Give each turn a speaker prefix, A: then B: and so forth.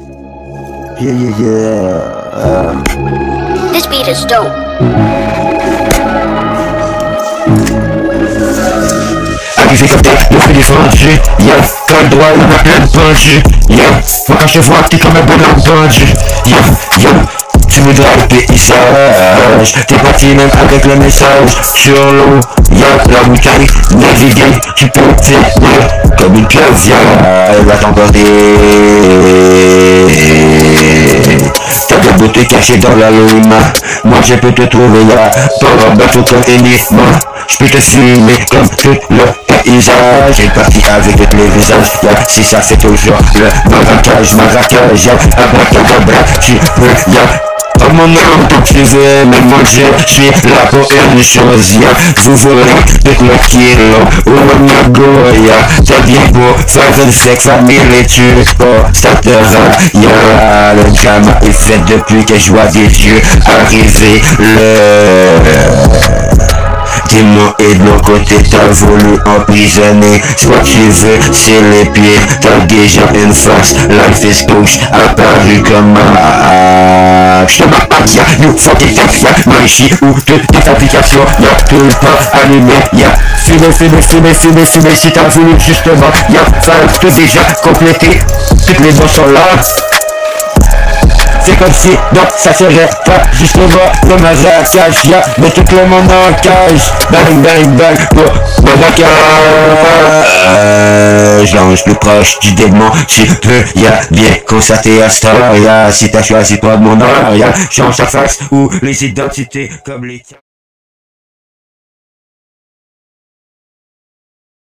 A: Yeah, yeah, yeah.
B: This beat is dope.
C: Arrivé t'es, le fait défendu Yeah, t'as le droit, il y en a plein de Yeah, faut qu'à chaque fois t'es comme un bonhomme pendu Yeah, yeah tu voudras le paysage. T'es parti même avec le message Sur l'eau, y'a la bouteille Naviguer, tu peux tenir Comme une pieuvre, viens Elle va t'emporter De beauté cachée dans la lune. Moi je peux te trouver là Dans un bateau comme énigme. Je peux te fumer comme tout le paysage J'ai parti avec tous les visages yeah, Si ça c'est toujours le Maracage, y'a abracadabra Tu peux, Oh mon nom, tu veux me manger, je suis ya Vous voulez tout le kilo, ou mon goya T'es bien pour faire le sexe famille, tu oh, ça te rend, Le drama est fait depuis que je vois des yeux arriver. Le Dis-moi et de mon côté t'as voulu emprisonner. Soit tu veux c'est les pieds T'as déjà une face Life is push apparu comme un Je te marque pas y'a text Y'a Maïchi ou tes applications Y'a tout le temps allumé. Y'a fumé, fumé, fumé, fumé, fumé Si t'as voulu justement. Y'a fallu tout déjà complété Toutes les bons sont là c'est comme si, non, ça serait pas justement le massacre Y'a mais tout le monde en cage. Bang, bang, bang, pour mon Je L'ange plus proche du démon, tu peux, y'a bien constaté à Astoria Si t'as choisi pas mon nom, y'a change ta face ou les identités comme les